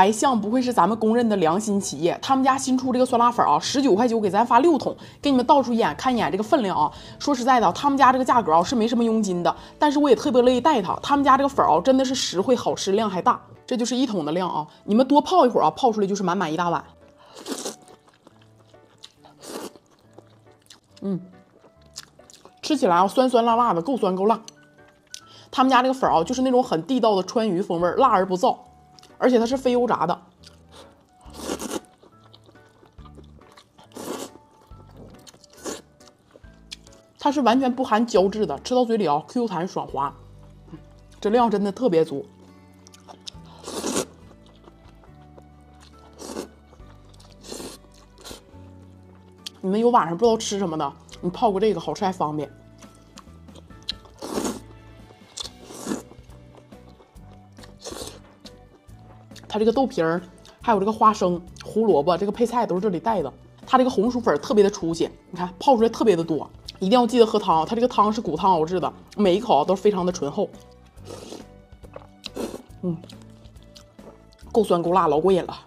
白象不愧是咱们公认的良心企业，他们家新出这个酸辣粉啊，十九块九给咱发六桶，给你们倒出一眼看一眼这个分量啊。说实在的，他们家这个价格啊是没什么佣金的，但是我也特别乐意带它。他们家这个粉啊真的是实惠、好吃、量还大。这就是一桶的量啊，你们多泡一会儿啊，泡出来就是满满一大碗。嗯，吃起来啊酸酸辣辣的，够酸够辣。他们家这个粉啊，就是那种很地道的川渝风味，辣而不燥。而且它是非油炸的，它是完全不含胶质的，吃到嘴里啊，Q 弹爽滑，这量真的特别足。你们有晚上不知道吃什么的，你泡个这个好吃还方便。它这个豆皮儿，还有这个花生、胡萝卜，这个配菜都是这里带的。它这个红薯粉特别的出息，你看泡出来特别的多，一定要记得喝汤。它这个汤是骨汤熬制的，每一口都非常的醇厚。嗯，够酸够辣，老过瘾了。